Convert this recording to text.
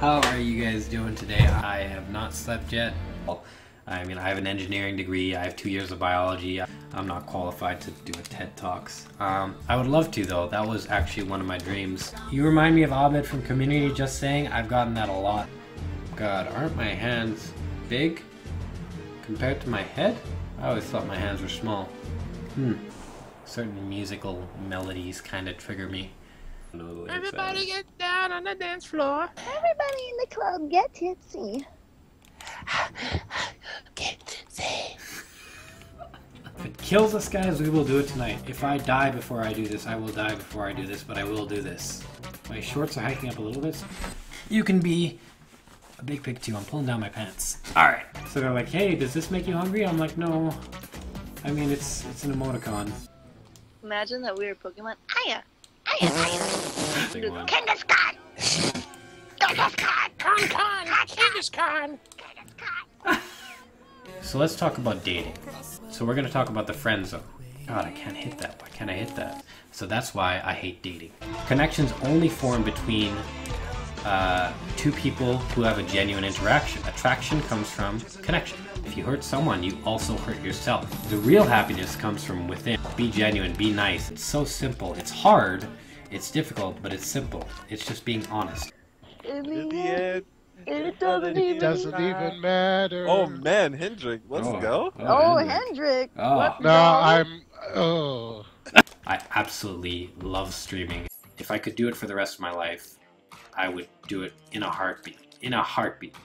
How are you guys doing today? I have not slept yet. I mean, I have an engineering degree. I have two years of biology. I'm not qualified to do a TED Talks. Um, I would love to, though. That was actually one of my dreams. You remind me of Abed from Community Just Saying. I've gotten that a lot. God, aren't my hands big compared to my head? I always thought my hands were small. Hmm. Certain musical melodies kind of trigger me. Everybody get down on the dance floor. Everybody in the club get tipsy. If it kills us, guys, we will do it tonight. If I die before I do this, I will die before I do this, but I will do this. My shorts are hiking up a little bit. You can be a big pig too. I'm pulling down my pants. Alright. So they're like, hey, does this make you hungry? I'm like, no. I mean, it's it's an emoticon. Imagine that we were Pokemon. Aya! Aya! Aya! Big one. Kangaskhan! Kangaskhan! Con con, Kangaskhan. So let's talk about dating. So we're gonna talk about the friend zone. God, I can't hit that. Why can't I hit that? So that's why I hate dating. Connections only form between uh, two people who have a genuine interaction. Attraction comes from connection. If you hurt someone, you also hurt yourself. The real happiness comes from within. Be genuine, be nice. It's so simple. It's hard, it's difficult, but it's simple. It's just being honest. In In the the end, end, it doesn't even doesn't matter. even matter. oh man, Hendrik, let's Oh, go. Oh, oh Hendrik. Hendrik! Oh. Let's No, go. I'm. Oh. I absolutely love streaming. If I could do it for the rest of my life, I would do it in a heartbeat. In a heartbeat.